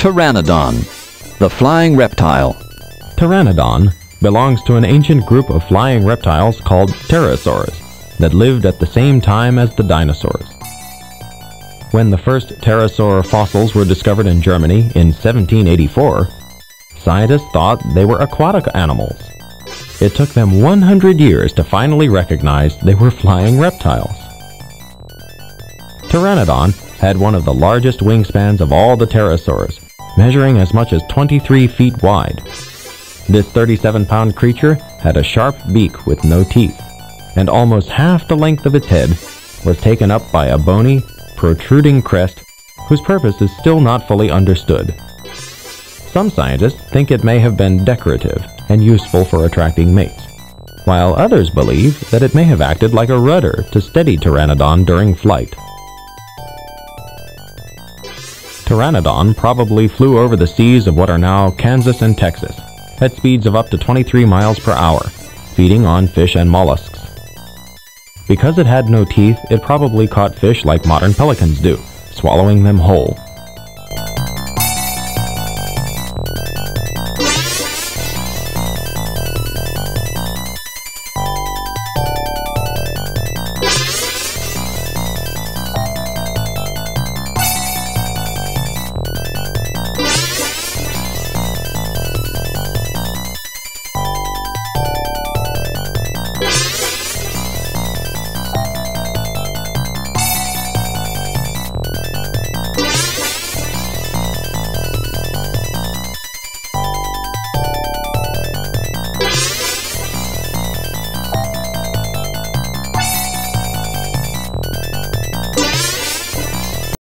Pteranodon, the flying reptile. Pteranodon belongs to an ancient group of flying reptiles called pterosaurs that lived at the same time as the dinosaurs. When the first pterosaur fossils were discovered in Germany in 1784, scientists thought they were aquatic animals. It took them 100 years to finally recognize they were flying reptiles. Pteranodon had one of the largest wingspans of all the pterosaurs, measuring as much as 23 feet wide. This 37-pound creature had a sharp beak with no teeth, and almost half the length of its head was taken up by a bony, protruding crest whose purpose is still not fully understood. Some scientists think it may have been decorative and useful for attracting mates, while others believe that it may have acted like a rudder to steady Pteranodon during flight. Pteranodon probably flew over the seas of what are now Kansas and Texas at speeds of up to 23 miles per hour, feeding on fish and mollusks. Because it had no teeth, it probably caught fish like modern pelicans do, swallowing them whole.